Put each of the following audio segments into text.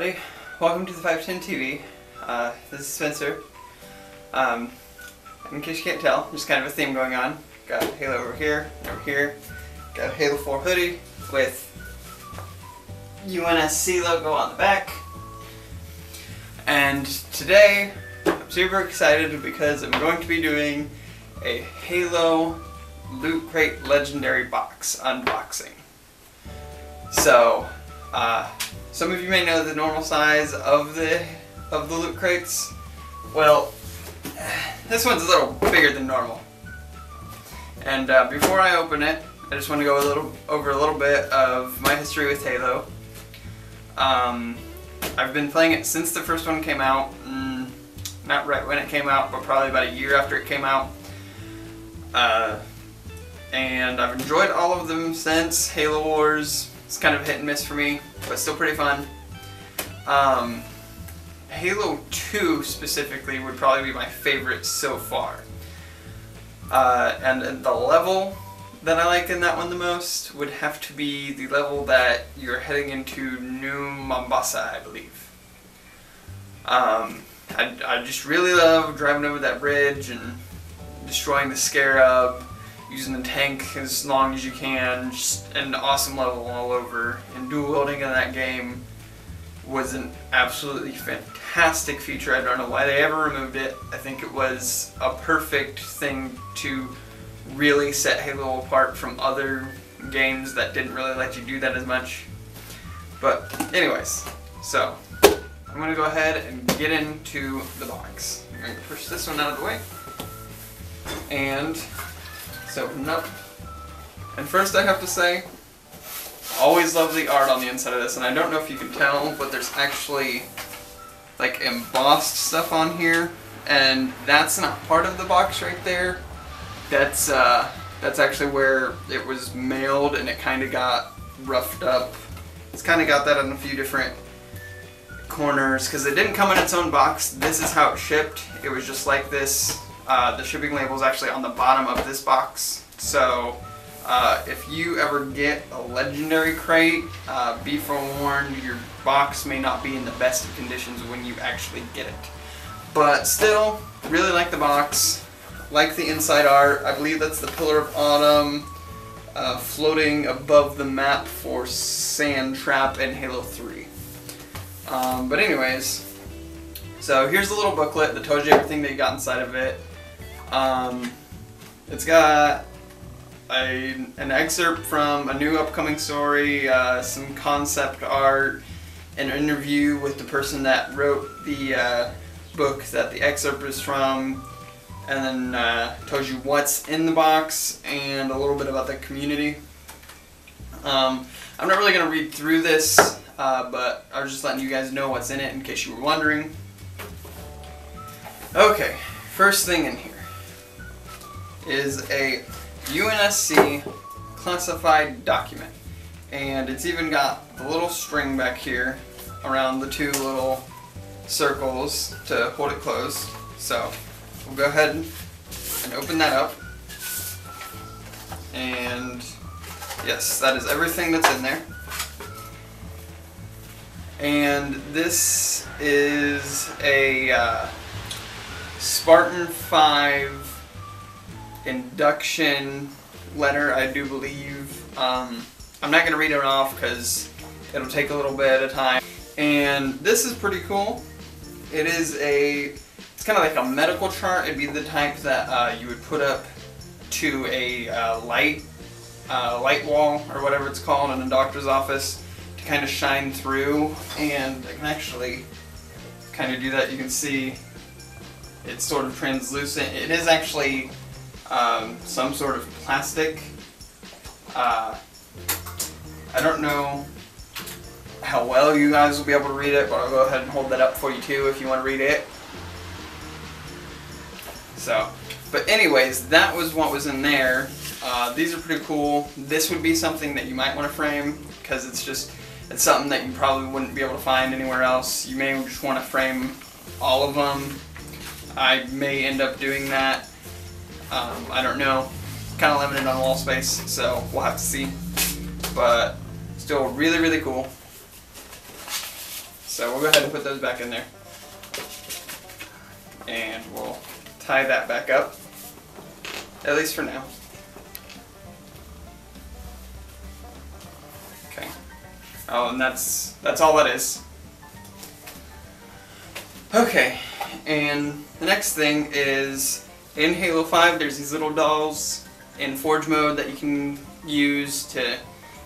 everybody. Welcome to the 510 TV. Uh, this is Spencer. Um, in case you can't tell, there's kind of a theme going on. Got Halo over here, over here. Got a Halo 4 hoodie with UNSC logo on the back. And today, I'm super excited because I'm going to be doing a Halo Loot Crate Legendary Box unboxing. So, uh, some of you may know the normal size of the of the loot crates. Well, this one's a little bigger than normal. And uh, before I open it, I just want to go a little over a little bit of my history with Halo. Um, I've been playing it since the first one came out. Mm, not right when it came out, but probably about a year after it came out. Uh, and I've enjoyed all of them since Halo Wars. It's kind of hit and miss for me, but still pretty fun. Um, Halo 2 specifically would probably be my favorite so far. Uh, and the level that I like in that one the most would have to be the level that you're heading into New Mombasa, I believe. Um, I, I just really love driving over that bridge and destroying the Scarab using the tank as long as you can, just an awesome level all over. And dual wielding in that game was an absolutely fantastic feature. I don't know why they ever removed it. I think it was a perfect thing to really set Halo apart from other games that didn't really let you do that as much. But anyways, so I'm to go ahead and get into the box. I'm to push this one out of the way. And so, nope. And first I have to say, always love the art on the inside of this, and I don't know if you can tell, but there's actually like embossed stuff on here, and that's not part of the box right there. That's uh, that's actually where it was mailed, and it kind of got roughed up. It's kind of got that in a few different corners because it didn't come in its own box. This is how it shipped. It was just like this uh, the shipping label is actually on the bottom of this box. So uh, if you ever get a legendary crate, uh, be forewarned, your box may not be in the best of conditions when you actually get it. But still, really like the box, like the inside art. I believe that's the Pillar of Autumn uh, floating above the map for Sand Trap in Halo 3. Um, but anyways, so here's the little booklet that tells you everything you got inside of it. Um, it's got a, an excerpt from a new upcoming story, uh, some concept art, an interview with the person that wrote the uh, book that the excerpt is from, and then uh, tells you what's in the box and a little bit about the community. Um, I'm not really going to read through this, uh, but I was just letting you guys know what's in it in case you were wondering. Okay, first thing in here is a UNSC classified document. And it's even got the little string back here around the two little circles to hold it closed. So we'll go ahead and open that up. And yes, that is everything that's in there. And this is a uh, Spartan 5 induction letter, I do believe. Um, I'm not going to read it off because it'll take a little bit of time. And this is pretty cool. It is a, it's kind of like a medical chart. It'd be the type that uh, you would put up to a uh, light, uh, light wall or whatever it's called in a doctor's office to kind of shine through. And I can actually kind of do that. You can see it's sort of translucent. It is actually um, some sort of plastic. Uh, I don't know how well you guys will be able to read it, but I'll go ahead and hold that up for you too if you want to read it. So, but anyways, that was what was in there. Uh, these are pretty cool. This would be something that you might want to frame because it's just, it's something that you probably wouldn't be able to find anywhere else. You may just want to frame all of them. I may end up doing that. Um, I don't know. Kind of limited on wall space, so we'll have to see. But still really, really cool. So we'll go ahead and put those back in there. And we'll tie that back up, at least for now. Okay. Oh, and that's that's all that is. Okay, and the next thing is in Halo 5 there's these little dolls in Forge mode that you can use to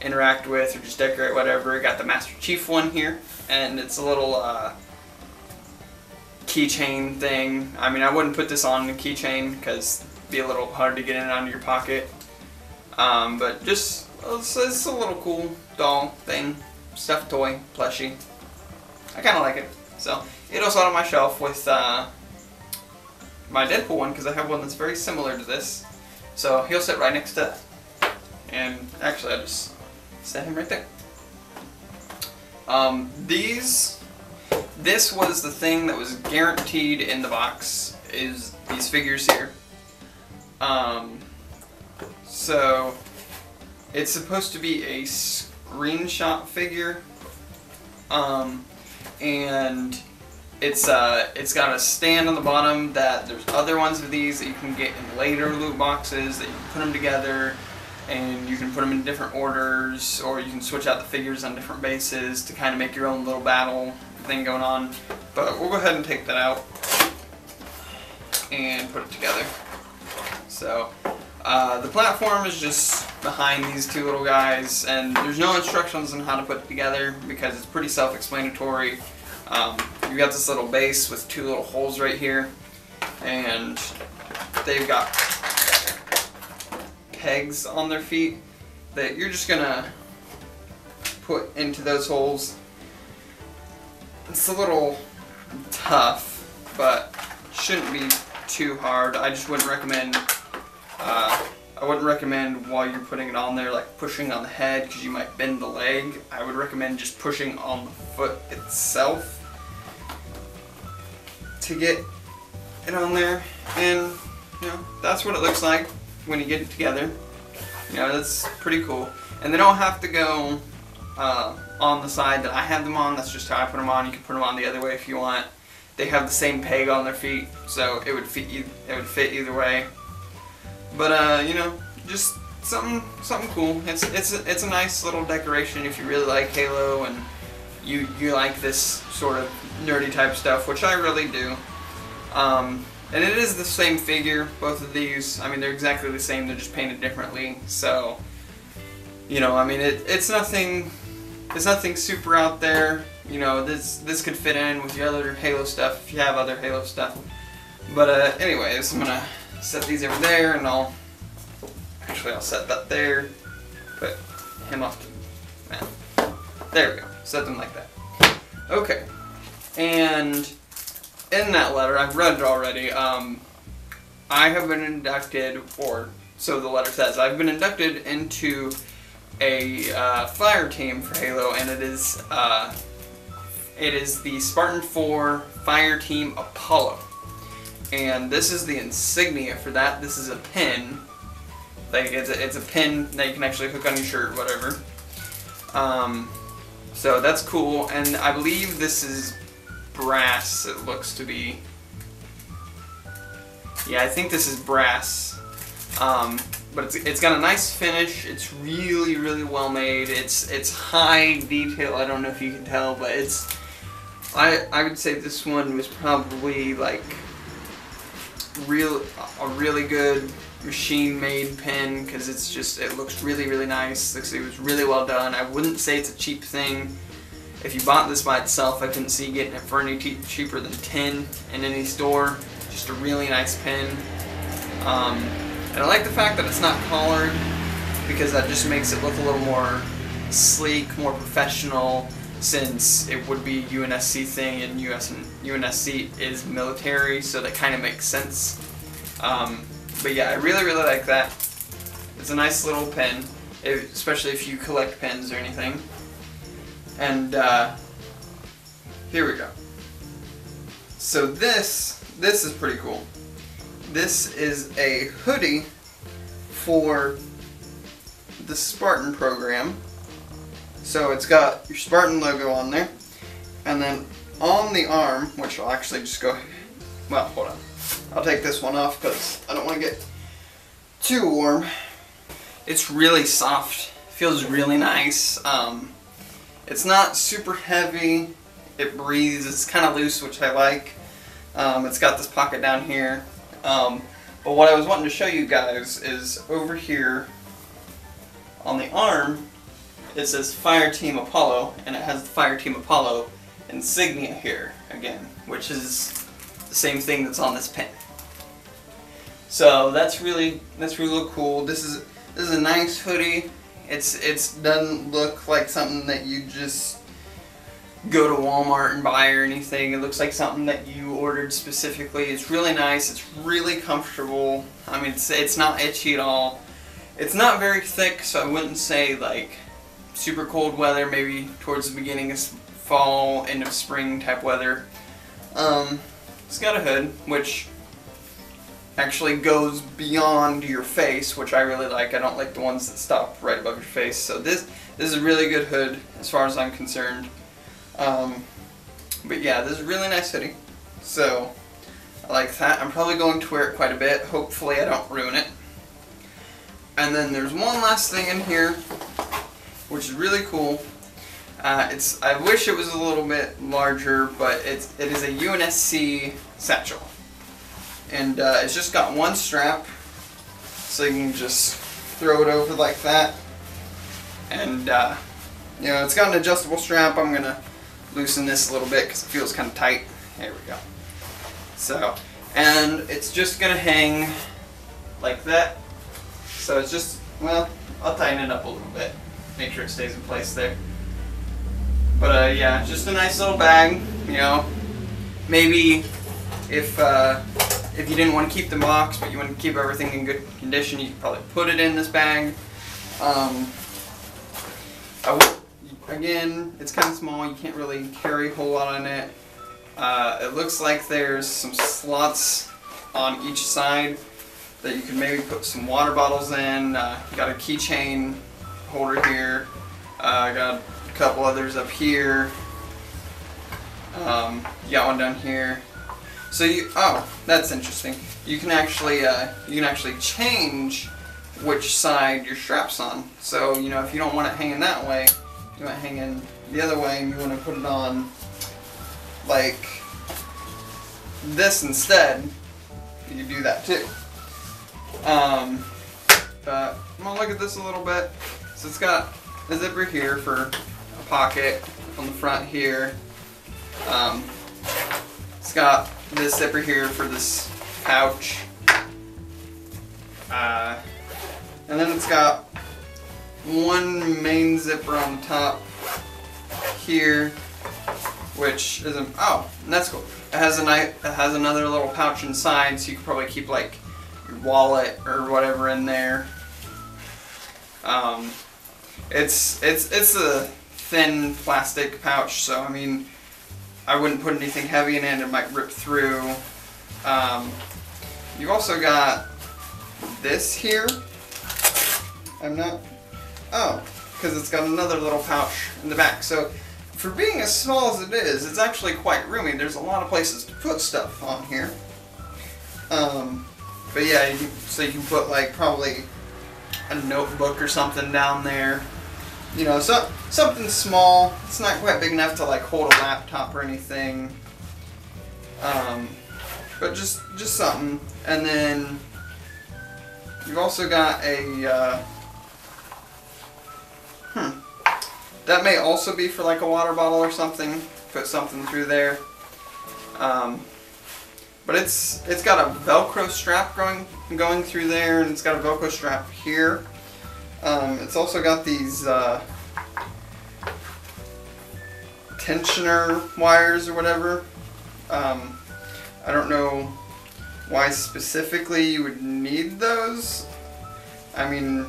interact with or just decorate whatever. Got the Master Chief one here, and it's a little uh, keychain thing. I mean, I wouldn't put this on a keychain because it'd be a little hard to get in and out of your pocket. Um, but just, it's, it's a little cool doll thing, stuffed toy, plushie. I kind of like it. So, it'll on my shelf with uh, my Deadpool one because I have one that's very similar to this. So he'll sit right next to that. And actually, I just set him right there. Um, these, this was the thing that was guaranteed in the box, is these figures here. Um, so, it's supposed to be a screenshot figure. Um, and it's uh, it's got a stand on the bottom that there's other ones of these that you can get in later loot boxes that you can put them together and you can put them in different orders or you can switch out the figures on different bases to kind of make your own little battle thing going on. But we'll go ahead and take that out and put it together. So uh, the platform is just behind these two little guys and there's no instructions on how to put it together because it's pretty self-explanatory. Um, you got this little base with two little holes right here and they've got pegs on their feet that you're just gonna put into those holes. It's a little tough, but shouldn't be too hard. I just wouldn't recommend uh, I wouldn't recommend while you're putting it on there like pushing on the head because you might bend the leg. I would recommend just pushing on the foot itself to get it on there and you know that's what it looks like when you get it together. You know, that's pretty cool. And they don't have to go uh, on the side that I have them on. That's just how I put them on. You can put them on the other way if you want. They have the same peg on their feet, so it would fit. It would fit either way. But uh, you know, just something something cool. It's it's a, it's a nice little decoration if you really like Halo and you you like this sort of nerdy type stuff, which I really do. Um, and it is the same figure, both of these. I mean, they're exactly the same, they're just painted differently. So, you know, I mean, it, it's nothing, it's nothing super out there. You know, this this could fit in with your other Halo stuff if you have other Halo stuff. But uh, anyways, I'm gonna set these over there, and I'll actually I'll set that there. Put him off to man. There we go. Them like that. Okay, and in that letter, I've read it already. Um, I have been inducted, or so the letter says, I've been inducted into a uh, fire team for Halo, and it is uh, it is the Spartan 4 Fire Team Apollo. And this is the insignia for that. This is a pin. Like it's a, it's a pin that you can actually hook on your shirt, whatever. Um, so that's cool, and I believe this is brass, it looks to be. Yeah, I think this is brass. Um, but it's, it's got a nice finish. It's really, really well made. It's it's high detail. I don't know if you can tell, but it's. I I would say this one was probably like real a really good machine made pen because it's just it looks really really nice. Looks it was really well done. I wouldn't say it's a cheap thing. If you bought this by itself, I couldn't see getting it for any cheaper than 10 in any store. Just a really nice pen. Um, and I like the fact that it's not collared because that just makes it look a little more sleek, more professional since it would be UNSC thing and US and UNSC is military, so that kind of makes sense. Um, but yeah, I really, really like that. It's a nice little pen, especially if you collect pens or anything. And uh, here we go. So this, this is pretty cool. This is a hoodie for the Spartan program. So it's got your Spartan logo on there. And then on the arm, which I'll actually just go, well, hold on. I'll take this one off because I don't want to get too warm. It's really soft. Feels really nice. Um, it's not super heavy. It breathes. It's kind of loose, which I like. Um, it's got this pocket down here. Um, but what I was wanting to show you guys is over here on the arm, it says Fire Team Apollo, and it has the Fire Team Apollo insignia here again, which is the same thing that's on this pin. So that's really that's really cool. This is this is a nice hoodie. It's it's doesn't look like something that you just go to Walmart and buy or anything. It looks like something that you ordered specifically. It's really nice. It's really comfortable. I mean, it's it's not itchy at all. It's not very thick, so I wouldn't say like super cold weather. Maybe towards the beginning of fall, end of spring type weather. Um, it's got a hood, which actually goes beyond your face, which I really like. I don't like the ones that stop right above your face. So this this is a really good hood as far as I'm concerned. Um, but yeah, this is a really nice hoodie. So I like that. I'm probably going to wear it quite a bit. Hopefully I don't ruin it. And then there's one last thing in here, which is really cool. Uh, it's I wish it was a little bit larger, but it's it is a UNSC satchel and uh, it's just got one strap so you can just throw it over like that. And uh, you know it's got an adjustable strap. I'm gonna loosen this a little bit because it feels kind of tight. There we go. So and it's just gonna hang like that. So it's just well I'll tighten it up a little bit. Make sure it stays in place there. But uh, yeah just a nice little bag you know. Maybe if uh, if you didn't want to keep the box, but you want to keep everything in good condition, you could probably put it in this bag. Um, again, it's kind of small. You can't really carry a whole lot on it. Uh, it looks like there's some slots on each side that you can maybe put some water bottles in. Uh, got a keychain holder here. Uh, got a couple others up here. Um, you got one down here. So you, oh, that's interesting. You can actually, uh, you can actually change which side your strap's on. So, you know, if you don't want it hanging that way, you want it hanging the other way and you want to put it on like this instead, you can do that too. Um, but I'm gonna look at this a little bit. So it's got a zipper here for a pocket on the front here. Um, got this zipper here for this pouch. Uh, and then it's got one main zipper on the top here, which is a, oh, that's cool. It has a it has another little pouch inside, so you can probably keep like your wallet or whatever in there. Um, it's it's it's a thin plastic pouch, so I mean I wouldn't put anything heavy in it, it might rip through. Um, you've also got this here. I'm not, oh, because it's got another little pouch in the back. So for being as small as it is, it's actually quite roomy. There's a lot of places to put stuff on here. Um, but yeah, you, so you can put like probably a notebook or something down there you know, so, something small. It's not quite big enough to like hold a laptop or anything. Um, but just just something. And then you've also got a. Uh, hmm. That may also be for like a water bottle or something. Put something through there. Um, but it's it's got a Velcro strap going going through there, and it's got a Velcro strap here. Um, it's also got these uh, tensioner wires or whatever. Um, I don't know why specifically you would need those. I mean,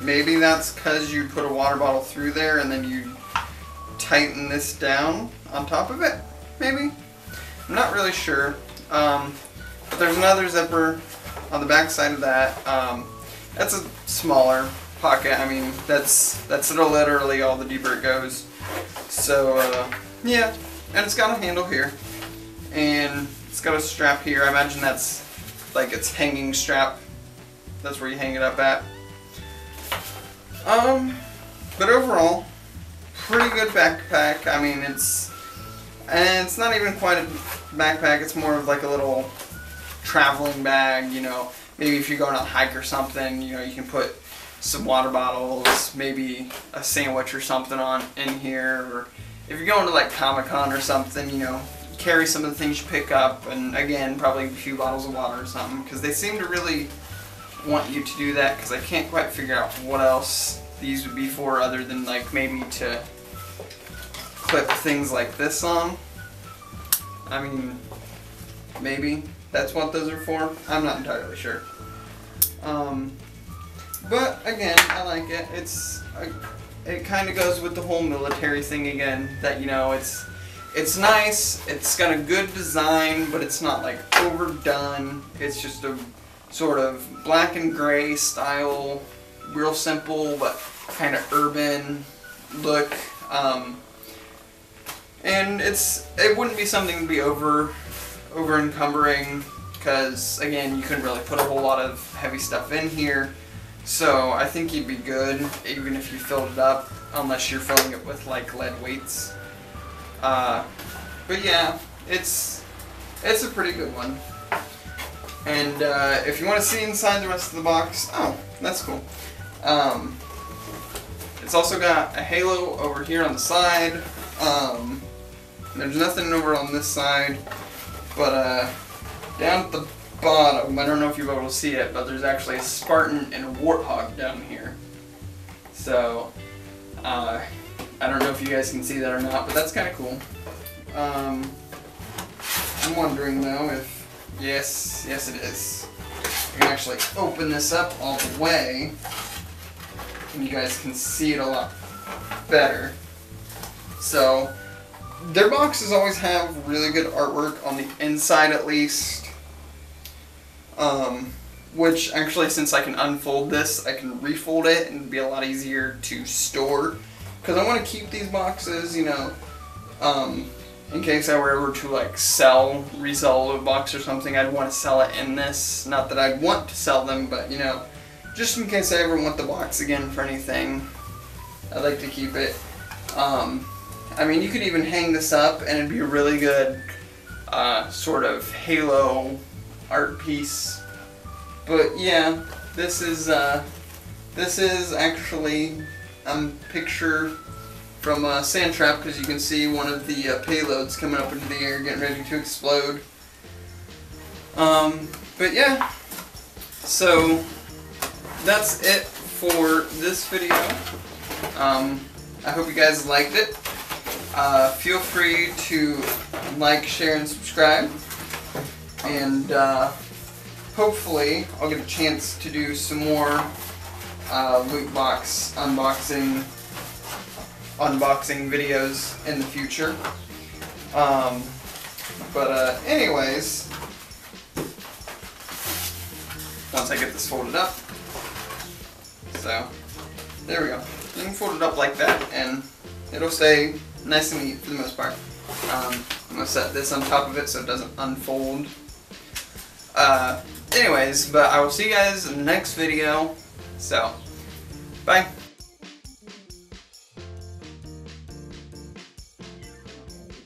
maybe that's because you put a water bottle through there and then you tighten this down on top of it, maybe? I'm not really sure. Um, but there's another zipper on the back side of that. Um, that's a smaller pocket. I mean, that's that's literally all the deeper it goes. So uh, Yeah, and it's got a handle here, and it's got a strap here. I imagine that's like its hanging strap. That's where you hang it up at. Um, but overall, pretty good backpack. I mean, it's and it's not even quite a backpack. It's more of like a little traveling bag. You know, maybe if you're going on a hike or something, you know, you can put some water bottles, maybe a sandwich or something on in here, or if you're going to like Comic Con or something, you know, carry some of the things you pick up, and again, probably a few bottles of water or something, because they seem to really want you to do that, because I can't quite figure out what else these would be for other than like maybe to clip things like this on. I mean, maybe that's what those are for. I'm not entirely sure. Um, but again, I like it. It's it kind of goes with the whole military thing again. That you know, it's it's nice. It's got a good design, but it's not like overdone. It's just a sort of black and gray style, real simple but kind of urban look. Um, and it's it wouldn't be something to be over over encumbering because again you couldn't really put a whole lot of heavy stuff in here. So I think you'd be good even if you filled it up, unless you're filling it with like lead weights. Uh, but yeah, it's it's a pretty good one. And uh, if you want to see inside the rest of the box, oh, that's cool. Um, it's also got a halo over here on the side. Um, there's nothing over on this side, but uh, down at the bottom, I don't know if you're able to see it, but there's actually a Spartan and a Warthog down here. So, uh, I don't know if you guys can see that or not, but that's kind of cool. Um, I'm wondering though if, yes, yes it is. I can actually open this up all the way, and you guys can see it a lot better. So, their boxes always have really good artwork on the inside at least. Um, which actually since I can unfold this, I can refold it and be a lot easier to store. Because I want to keep these boxes, you know, um, in case I were ever to like sell, resell a box or something, I'd want to sell it in this. Not that I'd want to sell them, but you know, just in case I ever want the box again for anything, I'd like to keep it. Um, I mean, you could even hang this up and it'd be a really good uh, sort of halo art piece. But yeah, this is uh, this is actually a picture from uh, Sand Trap because you can see one of the uh, payloads coming up into the air, getting ready to explode. Um, but yeah, so that's it for this video. Um, I hope you guys liked it. Uh, feel free to like, share, and subscribe. And uh, hopefully I'll get a chance to do some more uh, loot box unboxing unboxing videos in the future. Um, but uh, anyways, once I get this folded up, so there we go. You can fold it up like that and it'll stay nice and neat for the most part. Um, I'm going to set this on top of it so it doesn't unfold. Uh, anyways, but I will see you guys in the next video. So, bye.